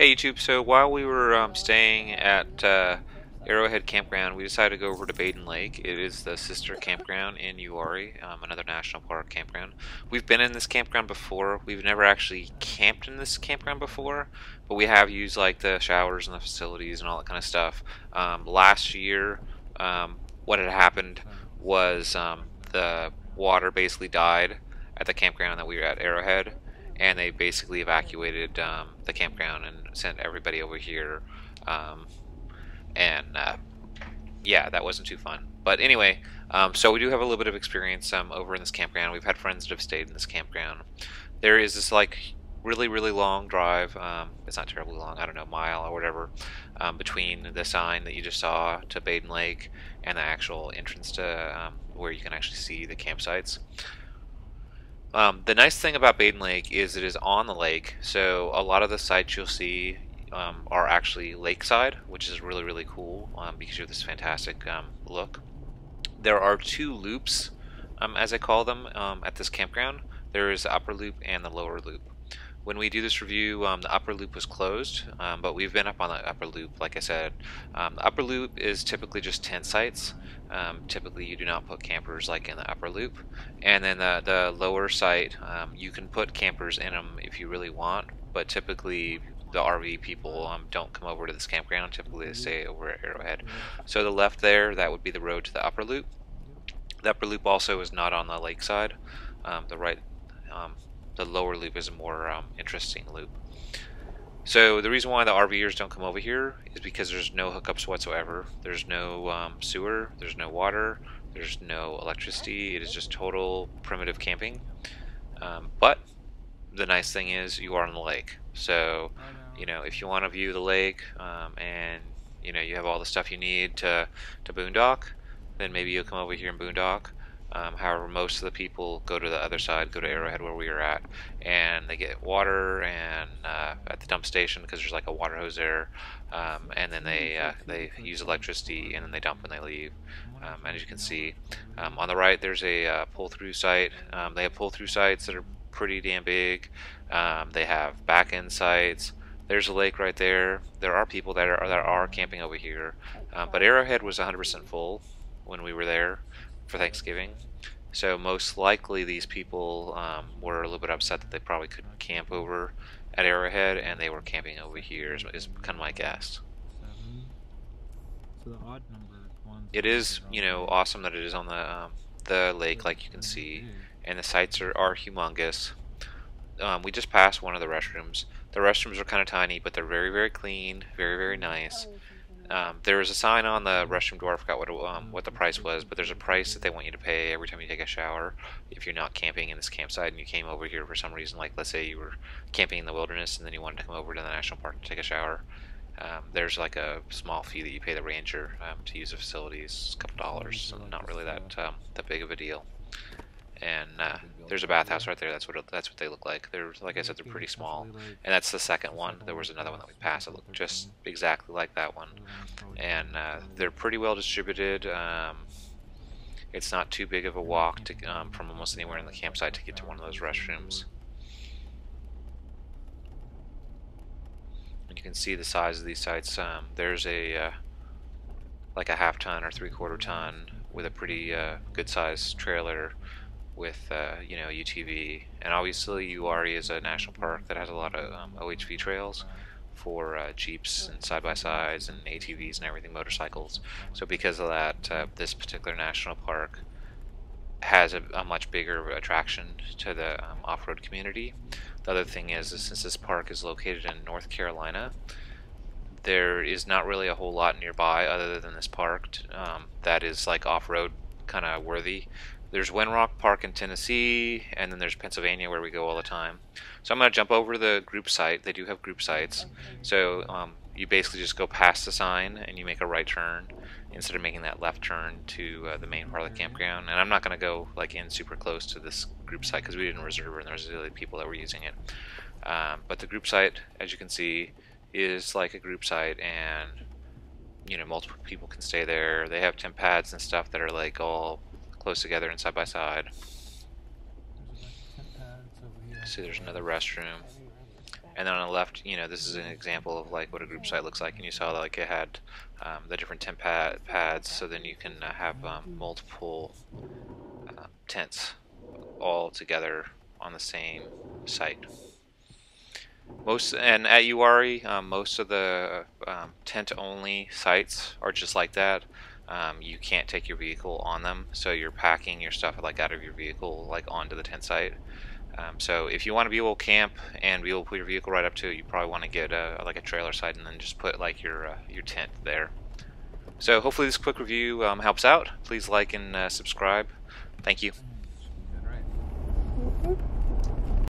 Hey YouTube, so while we were um, staying at uh, Arrowhead Campground, we decided to go over to Badin Lake. It is the sister campground in Uwharrie, um, another national park campground. We've been in this campground before. We've never actually camped in this campground before, but we have used like the showers and the facilities and all that kind of stuff. Um, last year, um, what had happened was um, the water basically died at the campground that we were at Arrowhead and they basically evacuated um, the campground and sent everybody over here. Um, and uh, yeah, that wasn't too fun. But anyway, um, so we do have a little bit of experience um, over in this campground. We've had friends that have stayed in this campground. There is this like really really long drive. Um, it's not terribly long. I don't know mile or whatever um, between the sign that you just saw to Badin Lake and the actual entrance to where you can actually see the campsites. Um, the nice thing about Badin Lake is it is on the lake, so a lot of the sites you'll see um, are actually lakeside, which is really really cool um, because you have this fantastic um, look. There are two loops, um, as I call them, um, at this campground. There is the upper loop and the lower loop. When we do this review, um, the upper loop was closed, um, but we've been up on the upper loop, like I said. Um, the upper loop is typically just tent sites. Um, typically, you do not put campers like in the upper loop. And then the, the lower site, um, you can put campers in them if you really want, but typically the RV people um, don't come over to this campground. Typically, they stay over at Arrowhead. So the left there, that would be the road to the upper loop. The upper loop also is not on the lakeside. the right the lower loop is a more um, interesting loop. So the reason why the RVers don't come over here is because there's no hookups whatsoever. There's no um, sewer, there's no water, there's no electricity. It is just total primitive camping. Um, but the nice thing is you are on the lake. So, you know, if you want to view the lake um, and, you know, you have all the stuff you need to, to boondock, then maybe you'll come over here and boondock. Um, however, most of the people go to the other side, go to Arrowhead where we were at, and they get water and uh, at the dump station because there's like a water hose there, um, and then they uh, they use electricity and then they dump when they leave. Um, and as you can see, um, on the right there's a uh, pull-through site. Um, they have pull-through sites that are pretty damn big. Um, they have back-end sites. There's a lake right there. There are people that are that are camping over here, but Arrowhead was 100% full when we were there for Thanksgiving. So most likely these people um, were a little bit upset that they probably couldn't camp over at Arrowhead and they were camping over here is, is kind of my guess. So the odd number ones. It is, you know, awesome that it is on the um, the lake like you can see and the sites are, are humongous. Um, we just passed one of the restrooms. The restrooms are kind of tiny but they're very very clean, very very nice. Um, there is a sign on the restroom door. I forgot what um, what the price was, but there's a price that they want you to pay every time you take a shower if you're not camping in this campsite and you came over here for some reason. Like let's say you were camping in the wilderness and then you wanted to come over to the national park to take a shower. Um, there's like a small fee that you pay the ranger um, to use the facilities, a couple dollars, so not really that um, that big of a deal and uh, there's a bathhouse right there. That's what that's what they look like. They're like I said, they're pretty small, and that's the second one. There was another one that we passed that looked just exactly like that one, and uh, they're pretty well distributed. Um, it's not too big of a walk to, um, from almost anywhere in the campsite to get to one of those restrooms. And you can see the size of these sites. Um, there's a uh, like a half ton or three quarter ton with a pretty uh, good sized trailer with uh, you know UTV, and obviously Uwharrie is a national park that has a lot of um, OHV trails for uh, jeeps and side by sides and ATVs and everything, motorcycles. So because of that, uh, this particular national park has a, a, much bigger attraction to the um, off-road community. The other thing is, is, since this park is located in North Carolina, there is not really a whole lot nearby other than this park um, that is like off-road kind of worthy there's Windrock Park in Tennessee, and then there's Pennsylvania where we go all the time. So I'm going to jump over the group site. They do have group sites. So um, you basically just go past the sign and you make a right turn instead of making that left turn to uh, the main part of the campground. And I'm not going to go like in super close to this group site because we didn't reserve it and there's other people that were using it. Um, but the group site, as you can see, is like a group site and you know multiple people can stay there. They have tent pads and stuff that are like all close together and side by side. See, there's another restroom. and then on the left, you know, this is an example of like what a group site looks like, and you saw like it had um, the different tent pad pads, so then you can uh, have um, multiple uh, tents all together on the same site. Most and at Uwharrie, um, most of the um, tent-only sites are just like that. Um, you can't take your vehicle on them, so you're packing your stuff like out of your vehicle, like onto the tent site. Um, so if you want to be able to camp and be able to put your vehicle right up to it, you probably want to get a, like a trailer site and then just put like your uh, your tent there. So hopefully this quick review um, helps out. Please like and uh, subscribe. Thank you.